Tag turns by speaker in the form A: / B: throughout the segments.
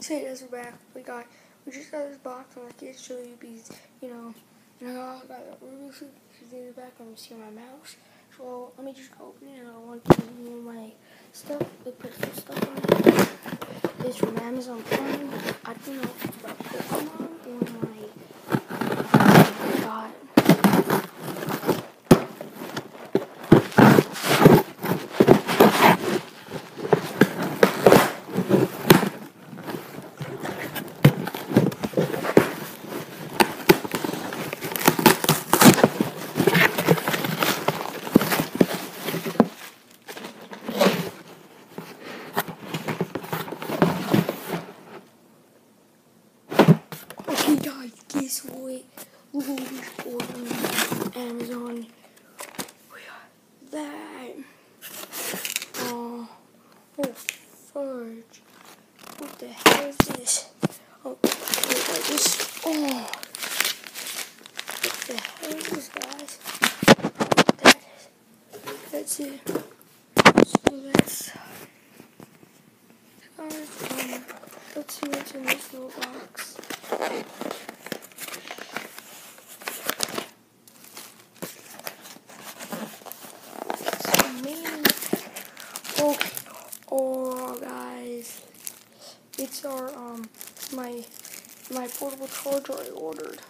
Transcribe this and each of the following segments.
A: So hey guys, we're back. We got, we just got this box and I can't show you because, you know, you I got a Rubik's Cube. She's in the back. I'm gonna see my mouse. So let me just open it. I want to give you my stuff. We put some stuff in it. It's from Amazon Prime. I don't know if it's about Pokemon or my, I got Okay guys, guess what? Look at this order on Amazon. We got that. Oh, oh, fudge. What the hell is this? Oh, wait, like this. Oh. What the hell is this, guys? That is, that's it. So that's, guys, um, let's see what's in this little box. me. Okay. Oh, guys, it's our um my my portable charger I ordered.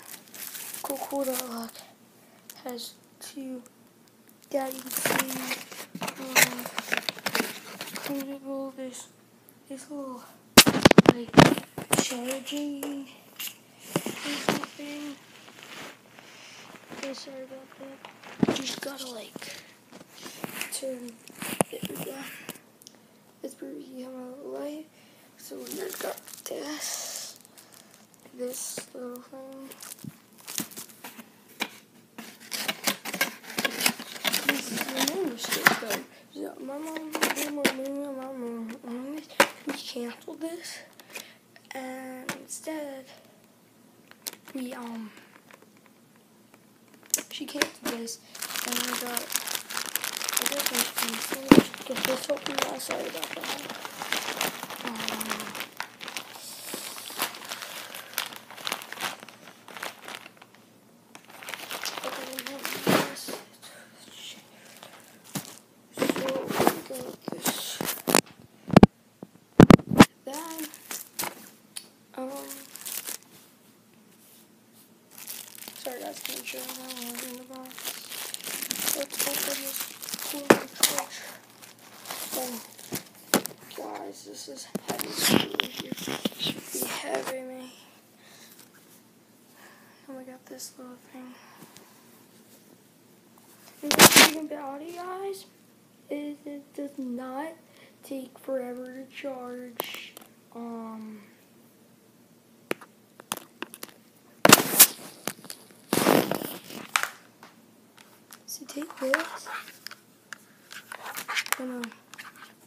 A: Cool, cool. That look has two. Yeah, you can see. Um, this this little like charging thing. Okay, sorry about that. You just gotta like turn it down. It's pretty yellow light. So we just got this, this little thing. This is the. So my mom, my mom, my mom, we canceled this, and instead we um she canceled this, and I got I guess I'm going to get this open now. Sorry about that. Um, okay, we have this. So we got this. Then, um, sorry you now. I'm in the box. Let's open this cool torch. Oh, guys, this is heavy. Be heavy, me. And we got this little thing. And the thing about it, guys, is it does not take forever to charge. Um. So take this. Gonna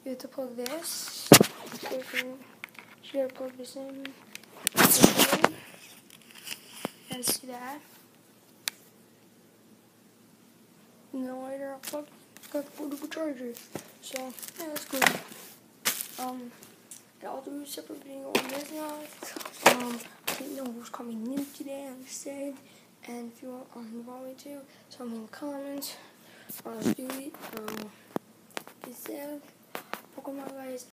A: you have to plug this. You gotta plug this in. Okay. And see that. And then later I'll plug got the portable charger. So yeah, that's cool. Um, I'll do a separate video on this now. Um, I didn't know who's coming new today. I said, and if you want, um, want me to, tell me in comments. I'll do it. Peace out. Pokemon guys.